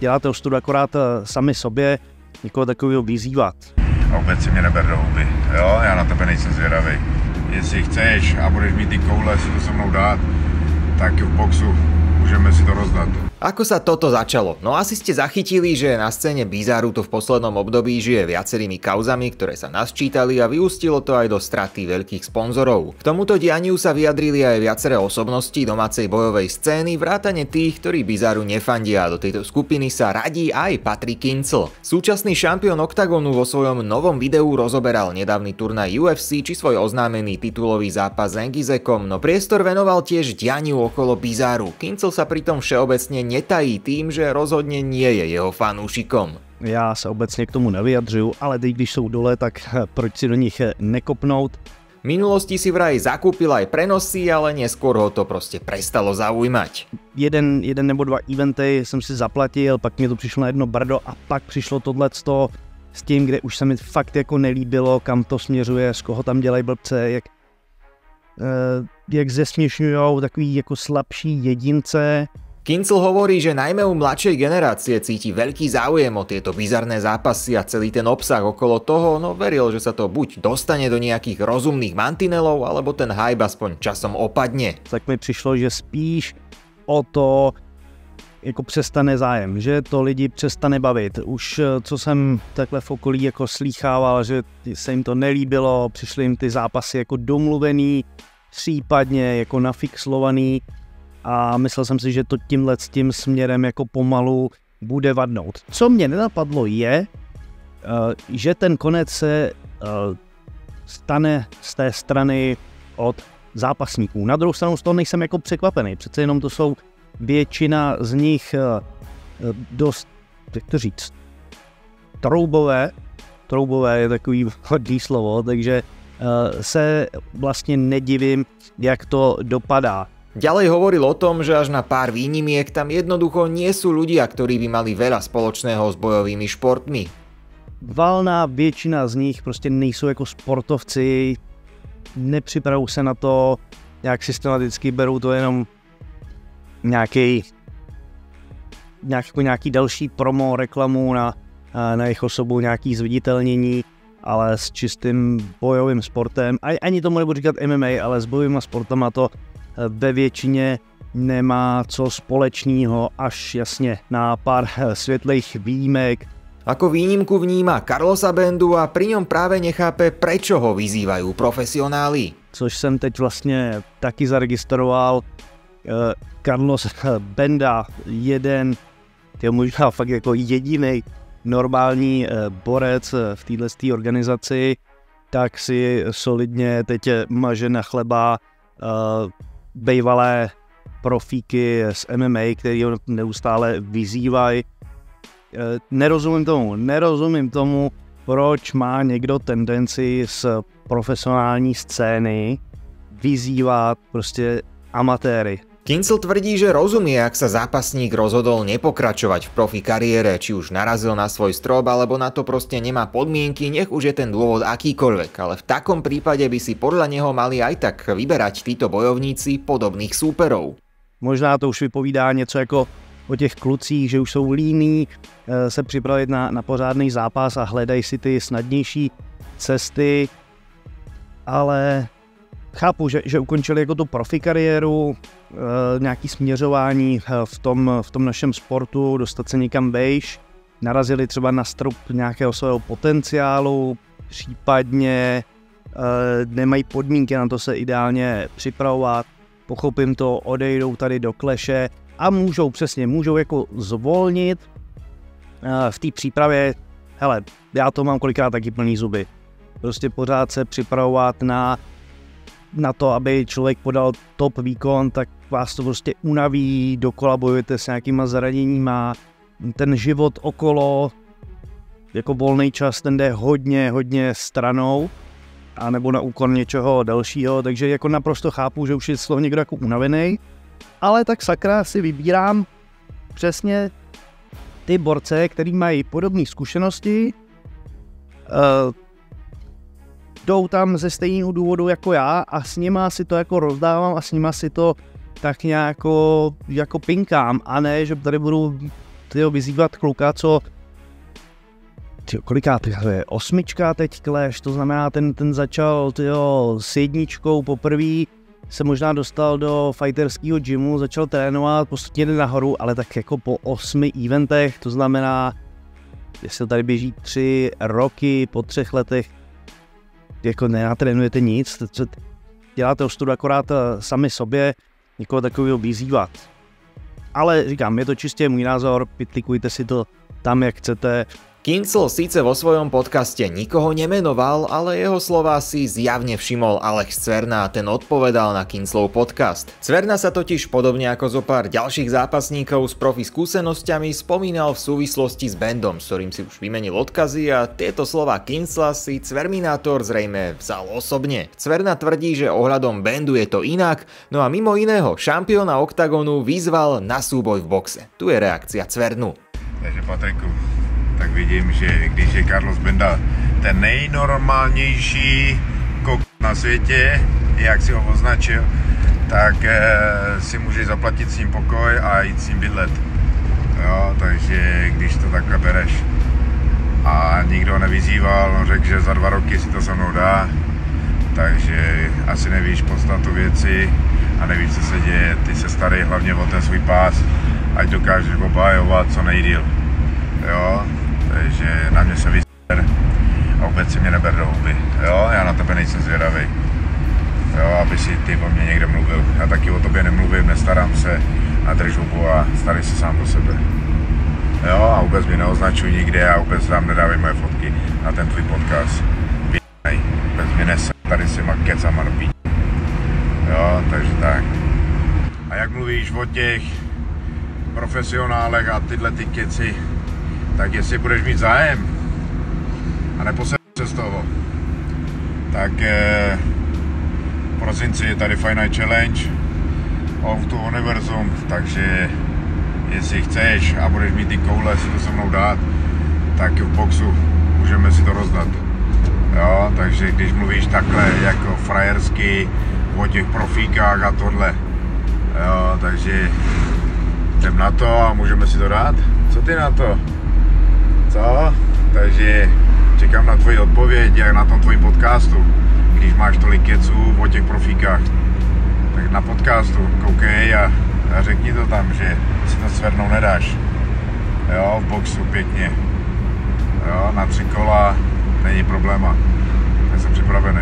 děláte ostudu akorát eh, sami sobě, někoho takového vyzývat. A vůbec si mě neber do huby, jo, já na tebe nejsem zvědavý. Jestli chceš a budeš mít ty koule si to se mnou dát, tak v boxu můžeme si to rozdat. Ako sa toto začalo? No asi ste zachytili, že na scéne Bizaru to v poslednom období žije viacerými kauzami, ktoré sa nasčítali a vyústilo to aj do straty veľkých sponzorov. K tomuto dianiu sa vyjadrili aj viaceré osobnosti domácej bojovej scény, vrátane tých, ktorí Bizaru nefandia. Do tejto skupiny sa radí aj Patrick Kincel. Súčasný šampión Octagonu vo svojom novom videu rozoberal nedávny turnaj UFC či svoj oznámený titulový zápas s Engizekom, no priestor venoval tiež dianiu okolo Bizaru. Kincel sa pritom všeobecne netají tým, že rozhodne nie je jeho fanúšikom. Já se obecně k tomu nevyjadřuju, ale teď, když jsou dole, tak proč si do nich nekopnout? V minulosti si vraj zakúpil aj prenosy, ale neskôr ho to prostě prestalo zaujímať. Jeden, jeden nebo dva eventy jsem si zaplatil, pak mě to přišlo na jedno brdo a pak přišlo tohleto s tím, kde už se mi fakt jako nelíbilo, kam to směřuje, z koho tam dělají blbce, jak, uh, jak zesměšňují takový jako slabší jedince, Kincel hovorí, že najmä u mladšej generácie cíti veľký záujem o tieto bizarné zápasy a celý ten obsah okolo toho, no veril, že sa to buď dostane do nejakých rozumných mantinelov, alebo ten hype aspoň časom opadne. Tak mi přišlo, že spíš o to jako přestane zájem, že to lidi přestane bavit. Už eh, co jsem takhle v okolí jako slýchával, že se jim to nelíbilo, přišly jim ty zápasy jako domluvený, případně jako nafixlovaný, a myslel jsem si, že to tímhle s tím směrem jako pomalu bude vadnout. Co mě nenapadlo je, eh, že ten konec se eh, stane z té strany od zápasníků. Na druhou stranu z toho nejsem jako překvapený, přece jenom to jsou většina z nich eh, dost, jak to říct, troubové, troubové je takový hodný slovo, takže se vlastně nedivím, jak to dopadá. Ďalej hovoril o tom, že až na pár výnimiek tam jednoducho nie sú ľudia, ktorí by mali veľa spoločného s bojovými športmi. Valná většina z nich prostě nejsou jako sportovci, nepřipravují se na to, jak systematicky berou to jenom nějaký, nějak, jako nějaký další promo, reklamu na, na jejich osobu, nějaký zviditelnění, ale s čistým bojovým sportem, ani tomu nebudu říkat MMA, ale s bojovými sportama to ve většině nemá co společného až jasně na pár světlých výjimek. Ako výnimku vníma Carlosa Bendu a pri ňom práve nechápe, prečo ho vyzývajú profesionáli. Což jsem teď vlastně taky zaregistroval. Eh, Carlos Benda, jeden, je možná fakt jako jediný normální eh, borec v této organizaci, tak si solidně teď maže na chleba eh, bývalé profíky z MMA, který ho neustále vyzývají. Eh, nerozumím tomu, nerozumím tomu, proč má někdo tendenci z profesionální scény vyzývat prostě amatéry. Kincel tvrdí, že rozumie, ak sa zápasník rozhodol nepokračovať v profi kariére, či už narazil na svoj strop, alebo na to proste nemá podmienky, nech už je ten dôvod akýkoľvek, ale v takom prípade by si podľa neho mali aj tak vyberať títo bojovníci podobných súperov. Možná to už vypovídá něco jako o těch klucích, že už jsou líní eh, se připravit na, na pořádný zápas a hledají si ty snadnější cesty, ale chápu, že, že ukončili jako tu profi kariéru, e, nějaký směřování eh, v tom, v tom našem sportu, dostat se někam vejš, narazili třeba na strop nějakého svého potenciálu, případně e, nemají podmínky na to se ideálně připravovat, pochopím to, odejdou tady do kleše a můžou přesně, můžou jako zvolnit v té přípravě, hele, já to mám kolikrát taky plný zuby, prostě pořád se připravovat na na to, aby člověk podal top výkon, tak vás to prostě unaví, dokola bojujete s nějakýma zraněníma, ten život okolo, jako volný čas, ten jde hodně, hodně stranou, a nebo na úkor něčeho dalšího, takže jako naprosto chápu, že už je slovo někdo jako unavený, ale tak sakra si vybírám přesně ty borce, který mají podobné zkušenosti, uh, jdou tam ze stejného důvodu jako já a s nima si to jako rozdávám a s nima si to tak nějak jako, pinkám a ne, že tady budu tyjo, vyzývat kluka, co tyjo, koliká to je, osmička teď Clash, to znamená, ten, ten začal tyjo, s jedničkou poprvé, se možná dostal do fighterského gymu, začal trénovat, postupně jde nahoru, ale tak jako po osmi eventech, to znamená, jestli tady běží tři roky, po třech letech, jako nenatrénujete nic, děláte ostudu akorát eh, sami sobě, někoho takového vyzývat. Ale říkám, je to čistě můj názor, pitlikujte si to tam, jak chcete, Kincel síce vo svojom podcaste nikoho nemenoval, ale jeho slova si zjavne všimol Alex Cverna a ten odpovedal na Kinclov podcast. Cverna sa totiž podobne ako zo pár ďalších zápasníkov s profi skúsenosťami spomínal v súvislosti s bandom, s ktorým si už vymenil odkazy a tieto slova Kincla si Cverminátor zrejme vzal osobne. Cverna tvrdí, že ohľadom bandu je to inak, no a mimo iného šampióna OKTAGONu vyzval na súboj v boxe. Tu je reakcia Cvernu. Takže Patriku, tak vidím, že když je Carlos Benda ten nejnormálnější kok na světě, jak si ho označil, tak eh, si můžeš zaplatit s ním pokoj a jít s ním bydlet. Jo, takže když to takhle bereš a nikdo nevyzýval, on řekl, že za dva roky si to se mnou dá, takže asi nevíš podstatu věci a nevíš, co se děje. Ty se starej hlavně o ten svůj pás, ať dokážeš obhajovat co nejdíl. Jo, takže na mě se vyser a vůbec si mě neber do huby. Jo, já na tebe nejsem zvědavý. Jo, aby si ty o mě někde mluvil. Já taky o tobě nemluvím, nestarám se na hubu a starej se sám o sebe. Jo, a vůbec mě neoznačuj nikde a vůbec vám nedávej moje fotky na ten tvůj podcast. Pěknej, vůbec mě nese tady s těma kecama do. Jo, takže tak. A jak mluvíš o těch profesionálech a tyhle ty keci, tak jestli budeš mít zájem a neposedl se z toho, tak eh, v prosinci je tady Final Challenge of to Universum, takže jestli chceš a budeš mít ty koule si to se mnou dát, tak v boxu můžeme si to rozdat. Jo, takže když mluvíš takhle jako frajersky o těch profíkách a tohle, jo, takže jdem na to a můžeme si to dát. Co ty na to? Co? Takže čekám na tvoji odpověď, jak na tom tvojím podcastu, když máš tolik keců o těch profíkách. Tak na podcastu koukej a, a řekni to tam, že si to svernou nedáš. Jo, v boxu pěkně. Jo, na tři kola není probléma. Já jsem připravený.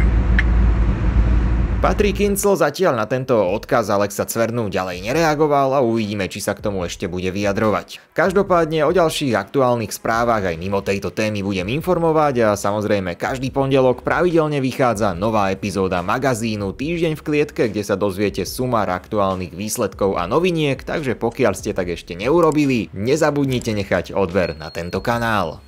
Patrik Kincel zatiaľ na tento odkaz Alexa Cvernu ďalej nereagoval a uvidíme, či sa k tomu ešte bude vyjadrovať. Každopádne o ďalších aktuálnych správach aj mimo tejto témy budem informovať a samozrejme každý pondelok pravidelne vychádza nová epizóda magazínu Týždeň v klietke, kde sa dozviete sumár aktuálnych výsledkov a noviniek, takže pokiaľ ste tak ešte neurobili, nezabudnite nechať odber na tento kanál.